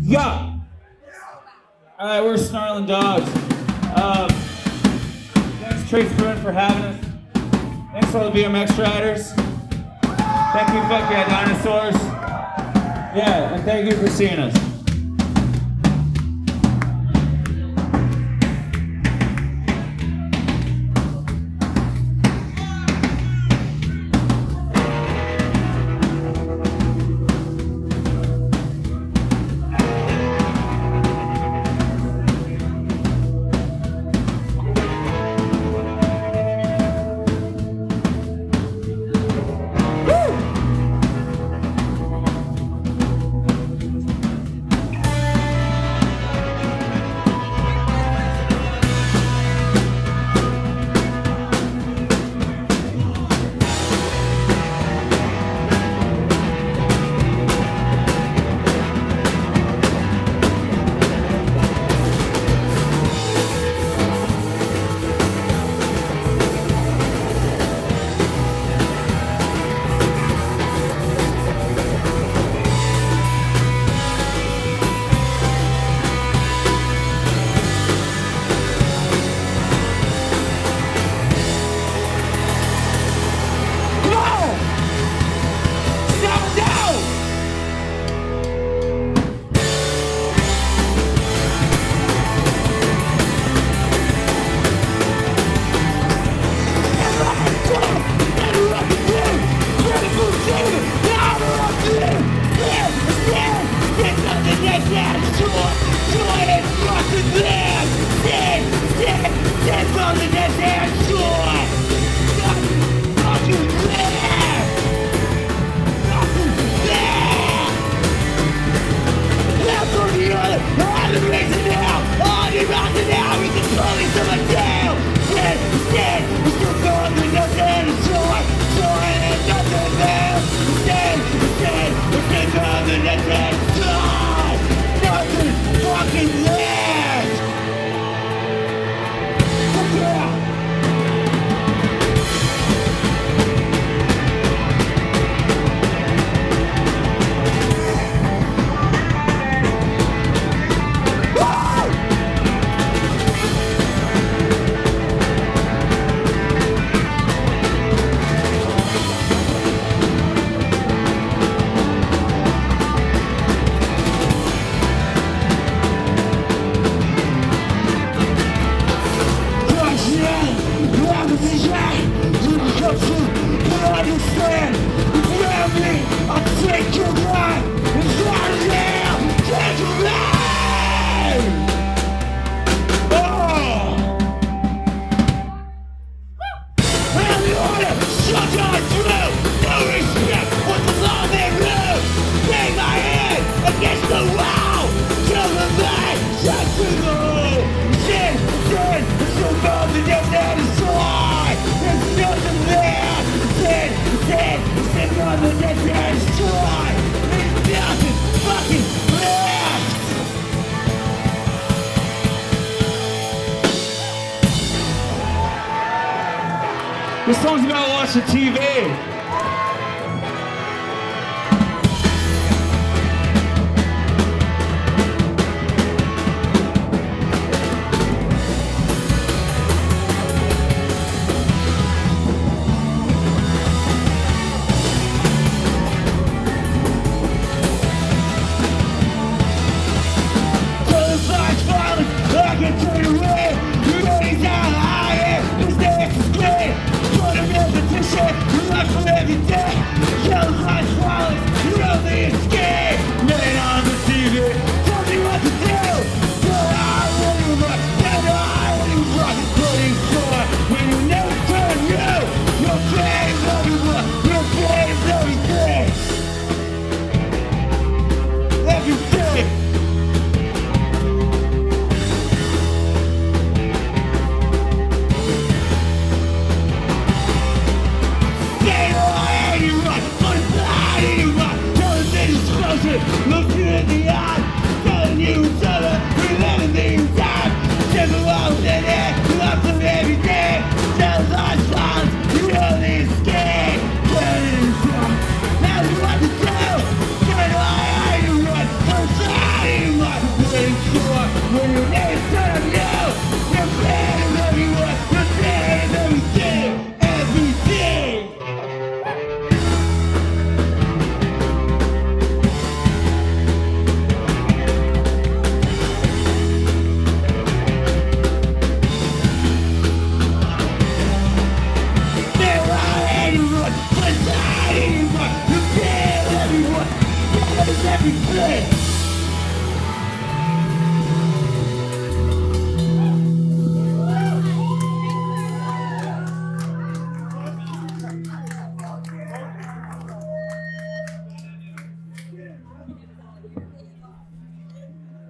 Yeah. All right, we're Snarling Dogs. Um, thanks, Trace Brewing, for having us. Thanks for all the BMX riders. Thank you, Fuck Yeah Dinosaurs. Yeah, and thank you for seeing us.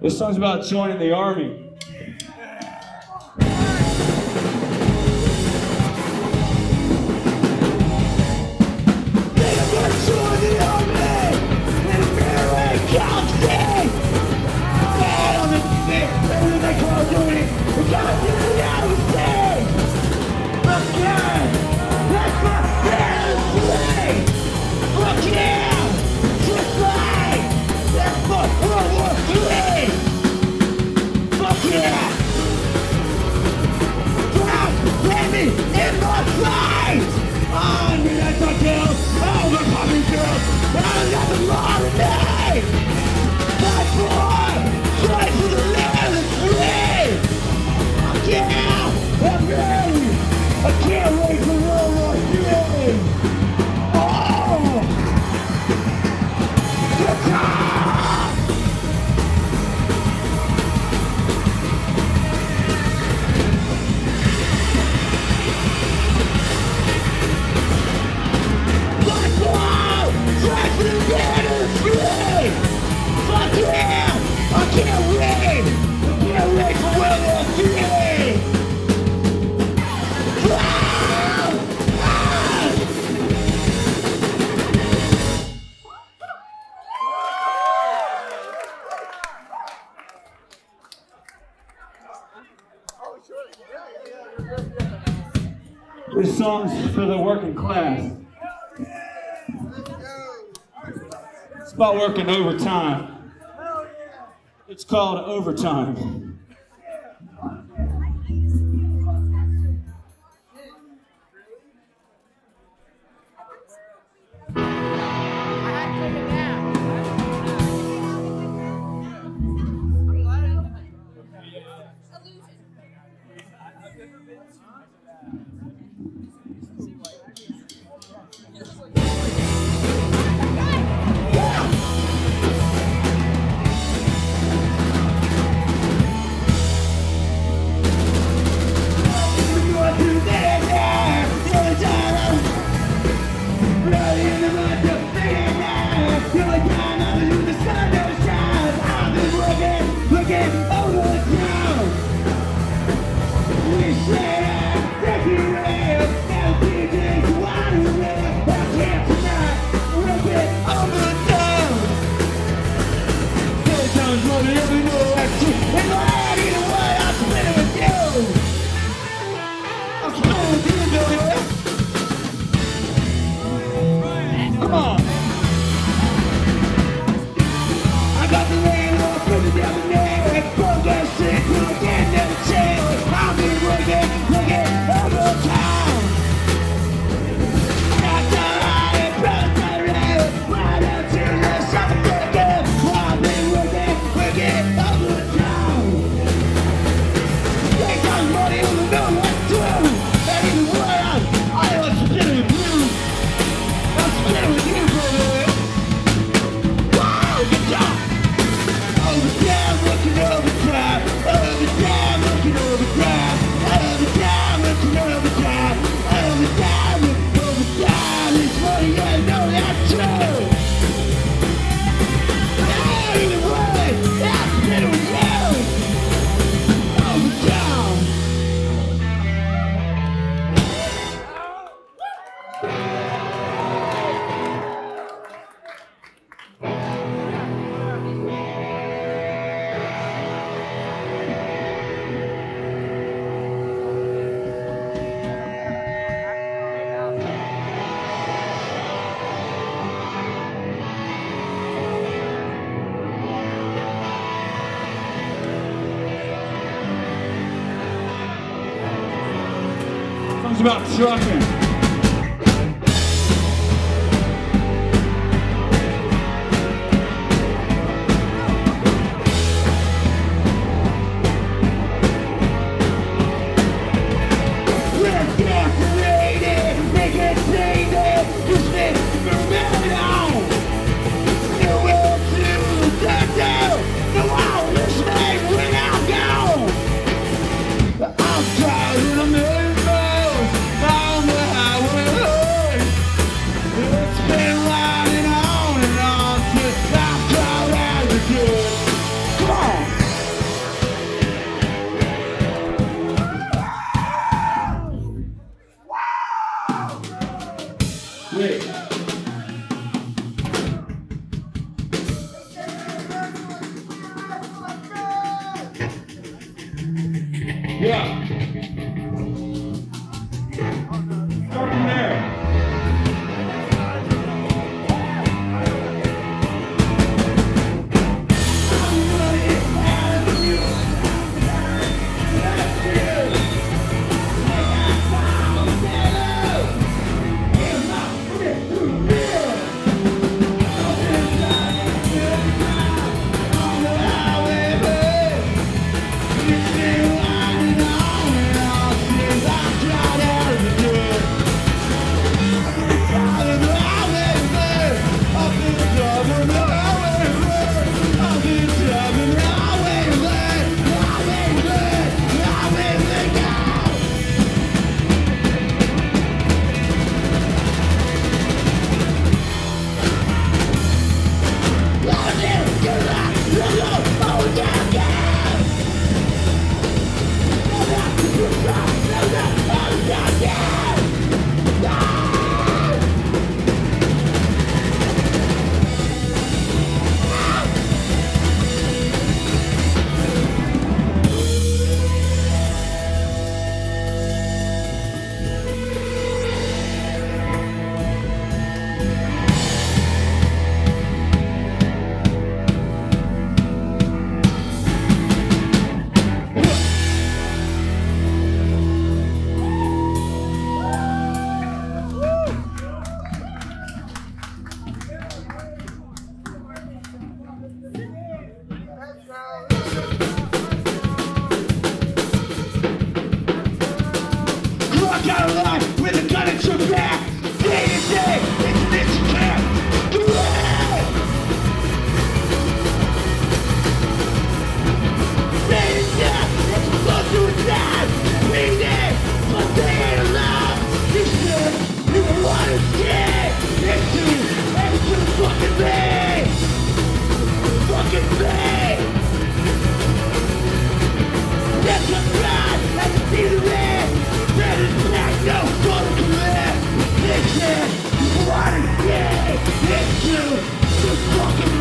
This song's about joining the army. I got never more than me. This song's for the working class. It's about working overtime. It's called overtime. About trucking.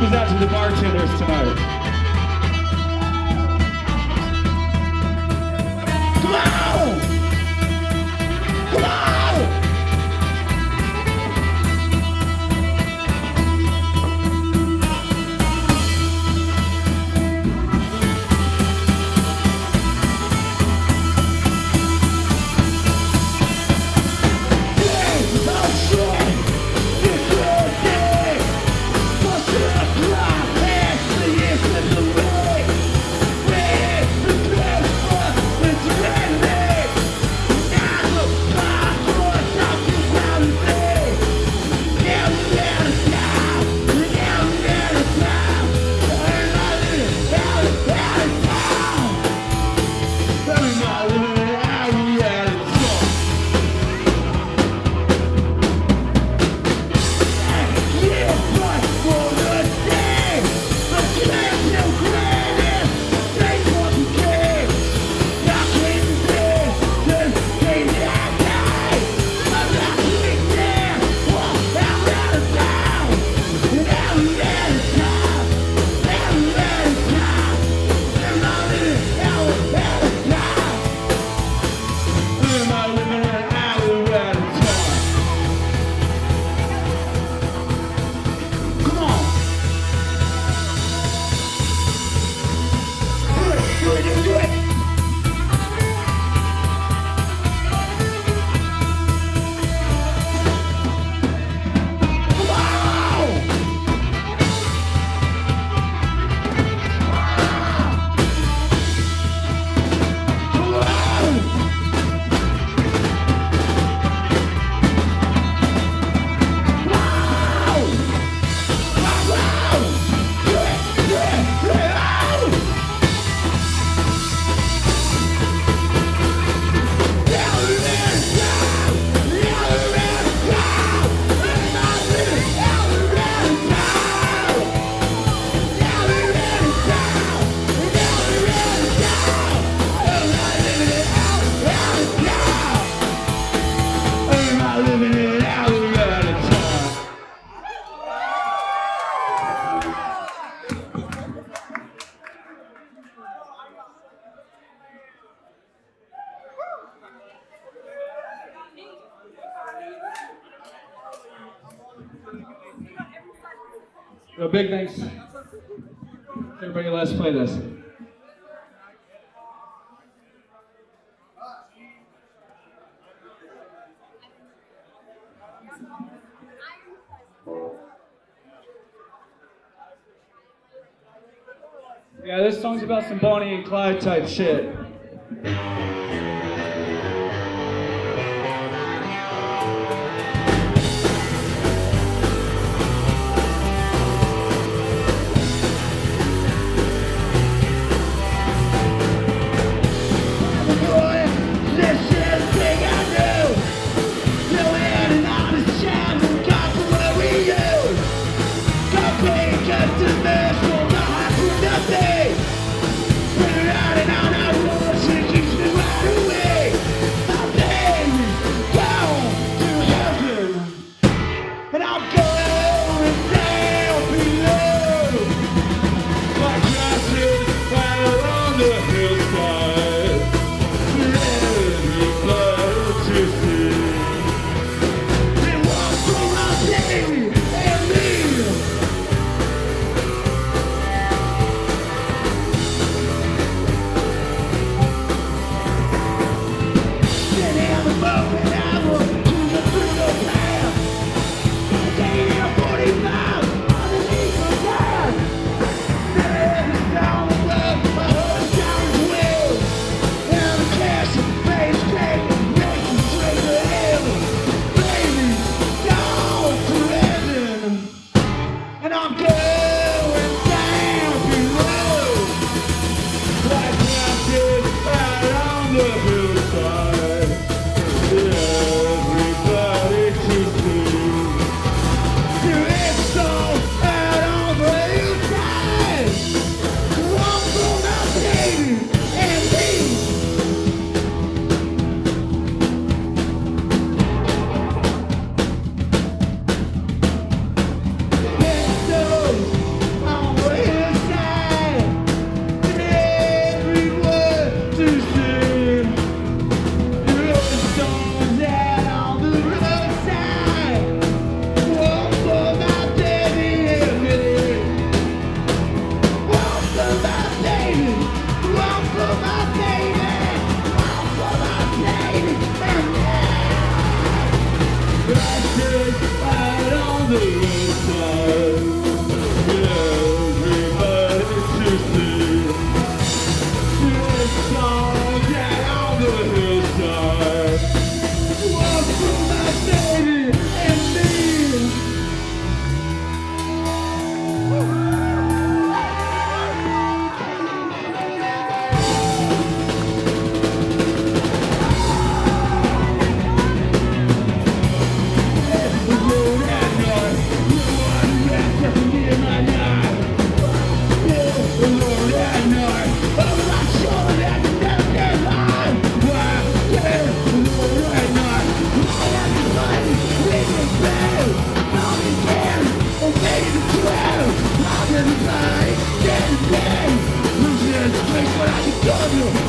happens out to the bartenders tonight. big thanks. Everybody, let's play this. Yeah, this song's about some Bonnie and Clyde type shit.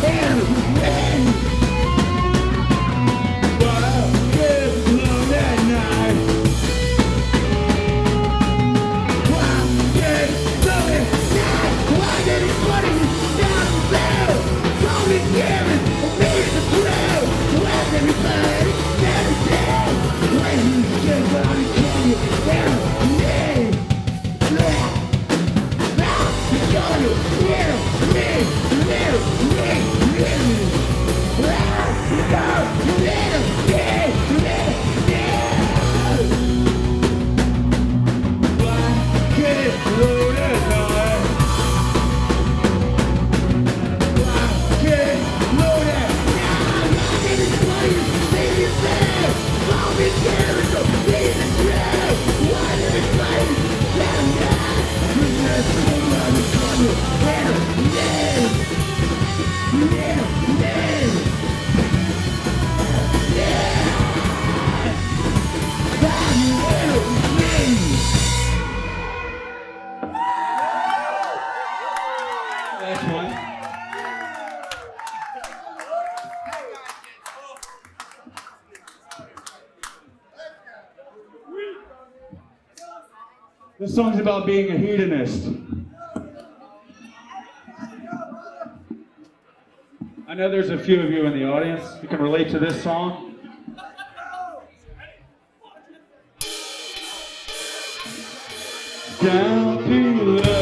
Damn! song's about being a hedonist. I know there's a few of you in the audience who can relate to this song. Down to